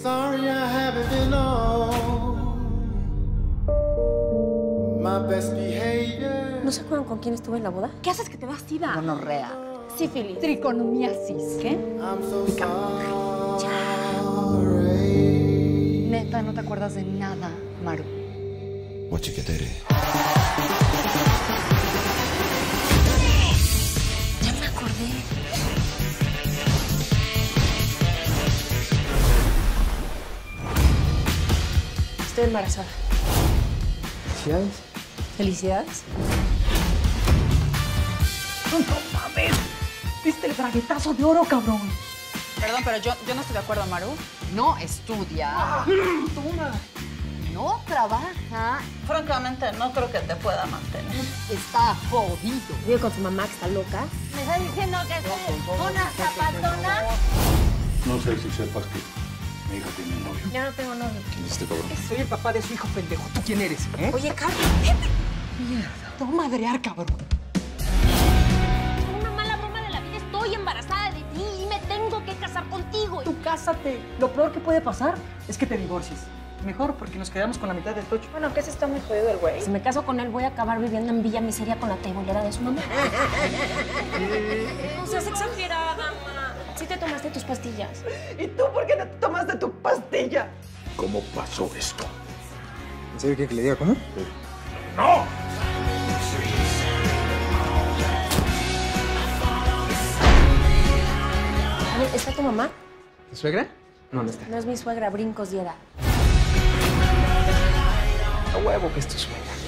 Sorry I haven't been on my best behavior. ¿No se acuerdan con quién estuve en la boda? ¿Qué haces que te vas, Sida? Gonorrea. Sífilis. Triconomiasis. ¿Qué? I'm so sorry. Neta, no te acuerdas de nada, Maru. Guachiquetere. Ya me acordé. Estoy embarazada. ¿Felicidades? ¿Felicidades? ¡No mames! ¿Viste el braguetazo de oro, cabrón? Perdón, pero yo, yo no estoy de acuerdo, Maru. No estudia. No trabaja. Francamente, no creo que te pueda mantener. Está jodido. Vive con su mamá que está loca. ¿Me está diciendo que soy una zapatona? No sé si sepas que mi hija tiene novio. Ya no tengo novio. ¿Quién es este cabrón? Soy el papá de su hijo pendejo. ¿Tú quién eres? ¿Eh? Oye, Carlos. Mierda. Te voy a madrear, cabrón. Una mala broma de la vida. Estoy embarazada de ti y me tengo que casar contigo. Tú cásate. Lo peor que puede pasar es que te divorcies. Mejor porque nos quedamos con la mitad del tocho. Bueno, que se está muy jodido el güey. Si me caso con él, voy a acabar viviendo en Villa Miseria con la tebolera de su mamá. no seas exagerada, mamá. Sí te tomaste tus pastillas. ¿Y tú por qué no te ¿Cómo pasó esto? ¿En serio quiere que le diga cómo? A ver, ¿está tu mamá? ¿Tu suegra? No, no está. No es mi suegra, brincos diera. A huevo que es tu suegra.